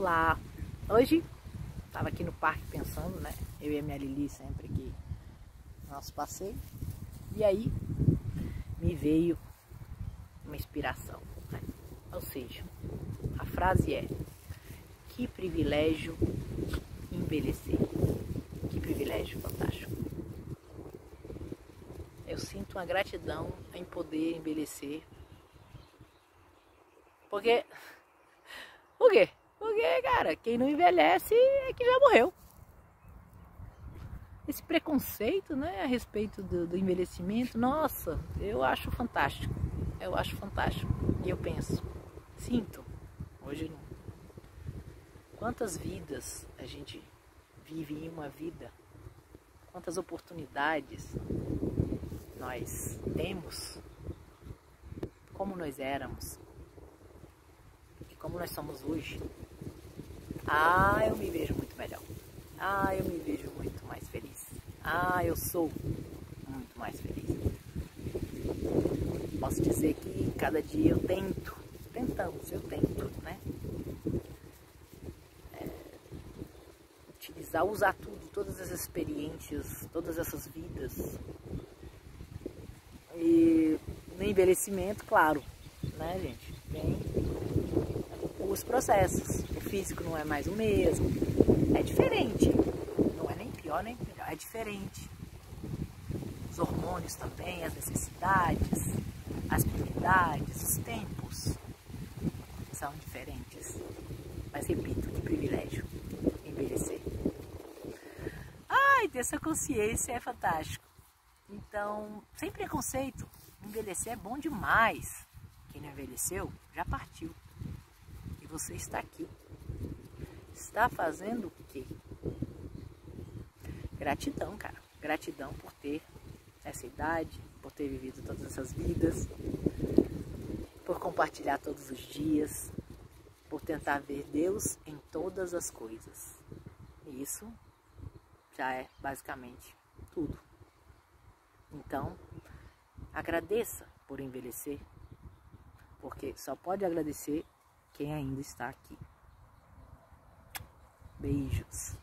Olá! Hoje estava aqui no parque pensando, né? Eu e a minha Lili sempre aqui no nosso passeio. E aí me veio uma inspiração. Né? Ou seja, a frase é que privilégio envelhecer. Que privilégio fantástico. Eu sinto uma gratidão em poder envelhecer. Porque. Por quê? Porque, cara, quem não envelhece é que já morreu. Esse preconceito, né, a respeito do, do envelhecimento, nossa, eu acho fantástico. Eu acho fantástico. E eu penso, sinto, hoje não. Quantas vidas a gente vive em uma vida? Quantas oportunidades nós temos? Como nós éramos? E como nós somos hoje? Ah, eu me vejo muito melhor. Ah, eu me vejo muito mais feliz. Ah, eu sou muito mais feliz. Posso dizer que cada dia eu tento, tentamos, eu tento, né? É, utilizar, usar tudo, todas as experiências, todas essas vidas. E no envelhecimento, claro, né, gente? Vem os processos físico não é mais o mesmo. É diferente. Não é nem pior nem melhor, é diferente. Os hormônios também, as necessidades, as prioridades, os tempos são diferentes. Mas repito, que privilégio envelhecer. Ai, ter essa consciência é fantástico. Então, sem preconceito, envelhecer é bom demais. Quem não envelheceu já partiu. E você está aqui está fazendo o quê? Gratidão, cara. Gratidão por ter essa idade, por ter vivido todas essas vidas, por compartilhar todos os dias, por tentar ver Deus em todas as coisas. E isso já é basicamente tudo. Então, agradeça por envelhecer, porque só pode agradecer quem ainda está aqui. Beijos.